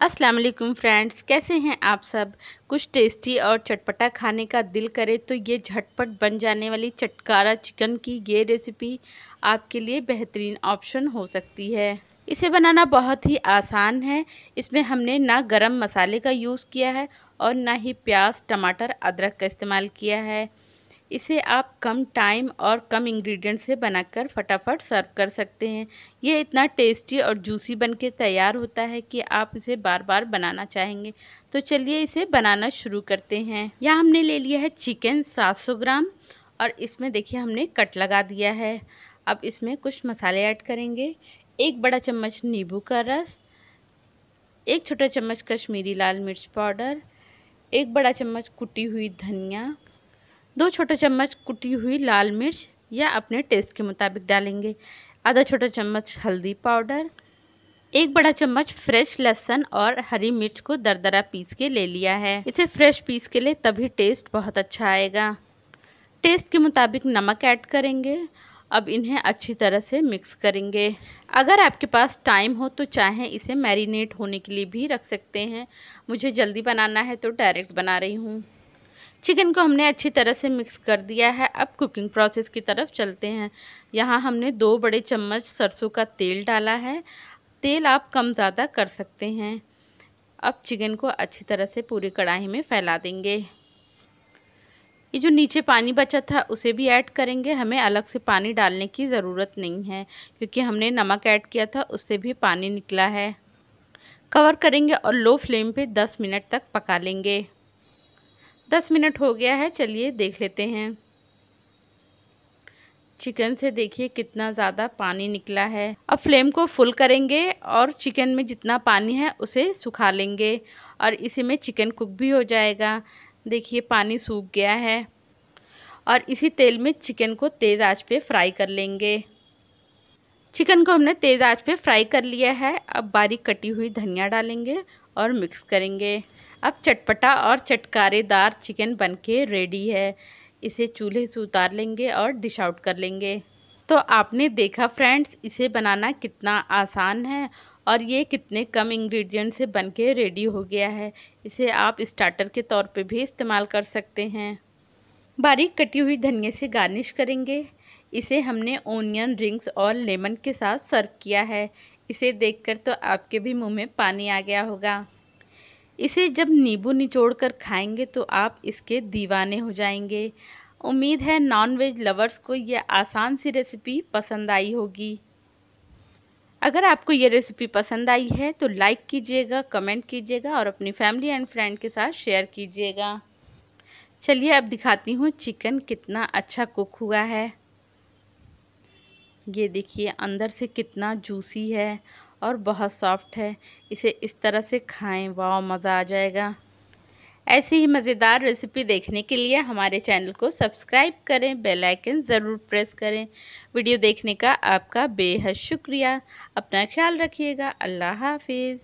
अस्सलाम वालेकुम फ्रेंड्स, कैसे हैं आप सब? कुछ टेस्टी और चटपटा खाने का दिल करे तो ये झटपट बन जाने वाली चटकारा चिकन की ये रेसिपी आपके लिए बेहतरीन ऑप्शन हो सकती है। इसे बनाना बहुत ही आसान है। इसमें हमने ना गरम मसाले का यूज़ किया है और ना ही प्याज, टमाटर, अदरक का इस्तेमाल किया है। इसे आप कम टाइम और कम इंग्रेडिएंट से बनाकर फटाफट सर्व कर सकते हैं। ये इतना टेस्टी और जूसी बन के तैयार होता है कि आप इसे बार बार बनाना चाहेंगे। तो चलिए इसे बनाना शुरू करते हैं। यहाँ हमने ले लिया है चिकन 700 ग्राम और इसमें देखिए हमने कट लगा दिया है। अब इसमें कुछ मसाले ऐड करेंगे। एक बड़ा चम्मच नींबू का रस, एक छोटा चम्मच कश्मीरी लाल मिर्च पाउडर, एक बड़ा चम्मच कुटी हुई धनिया दो छोटे चम्मच कुटी हुई लाल मिर्च या अपने टेस्ट के मुताबिक डालेंगे। आधा छोटा चम्मच हल्दी पाउडर, एक बड़ा चम्मच फ्रेश लहसुन और हरी मिर्च को दरदरा पीस के ले लिया है। इसे फ्रेश पीस के लिए तभी टेस्ट बहुत अच्छा आएगा। टेस्ट के मुताबिक नमक ऐड करेंगे। अब इन्हें अच्छी तरह से मिक्स करेंगे। अगर आपके पास टाइम हो तो चाहें इसे मैरिनेट होने के लिए भी रख सकते हैं। मुझे जल्दी बनाना है तो डायरेक्ट बना रही हूँ। चिकन को हमने अच्छी तरह से मिक्स कर दिया है। अब कुकिंग प्रोसेस की तरफ़ चलते हैं। यहाँ हमने दो बड़े चम्मच सरसों का तेल डाला है। तेल आप कम ज़्यादा कर सकते हैं। अब चिकन को अच्छी तरह से पूरी कढ़ाई में फैला देंगे। ये जो नीचे पानी बचा था, उसे भी ऐड करेंगे। हमें अलग से पानी डालने की ज़रूरत नहीं है, क्योंकि हमने नमक ऐड किया था, उससे भी पानी निकला है। कवर करेंगे और लो फ्लेम पे 10 मिनट तक पका लेंगे। दस मिनट हो गया है, चलिए देख लेते हैं। चिकन से देखिए कितना ज़्यादा पानी निकला है। अब फ्लेम को फुल करेंगे और चिकन में जितना पानी है, उसे सुखा लेंगे और इसी में चिकन कुक भी हो जाएगा। देखिए पानी सूख गया है और इसी तेल में चिकन को तेज़ आँच पे फ्राई कर लेंगे। चिकन को हमने तेज़ आँच पे फ्राई कर लिया है। अब बारीक कटी हुई धनिया डालेंगे और मिक्स करेंगे। अब चटपटा और चटकारेदार चिकन बनके रेडी है। इसे चूल्हे से उतार लेंगे और डिश आउट कर लेंगे। तो आपने देखा फ्रेंड्स इसे बनाना कितना आसान है और ये कितने कम इंग्रेडिएंट से बनके रेडी हो गया है। इसे आप स्टार्टर के तौर पे भी इस्तेमाल कर सकते हैं। बारीक कटी हुई धनिया से गार्निश करेंगे। इसे हमने ओनियन रिंग्स और लेमन के साथ सर्व किया है। इसे देखकर तो आपके भी मुँह में पानी आ गया होगा। इसे जब नींबू निचोड़ कर खाएँगे तो आप इसके दीवाने हो जाएँगे। उम्मीद है नॉन वेज लवर्स को यह आसान सी रेसिपी पसंद आई होगी। अगर आपको ये रेसिपी पसंद आई है तो लाइक कीजिएगा कमेंट कीजिएगा और अपनी फैमिली एंड फ्रेंड के साथ शेयर कीजिएगा। चलिए अब दिखाती हूँ चिकन कितना अच्छा कुक हुआ है। ये देखिए, अंदर से कितना जूसी है और बहुत सॉफ्ट है। इसे इस तरह से खाएँ, वाह, मज़ा आ जाएगा। ऐसी ही मज़ेदार रेसिपी देखने के लिए हमारे चैनल को सब्सक्राइब करें बेल आइकन ज़रूर प्रेस करें। वीडियो देखने का आपका बेहद शुक्रिया। अपना ख्याल रखिएगा। अल्लाह हाफिज़।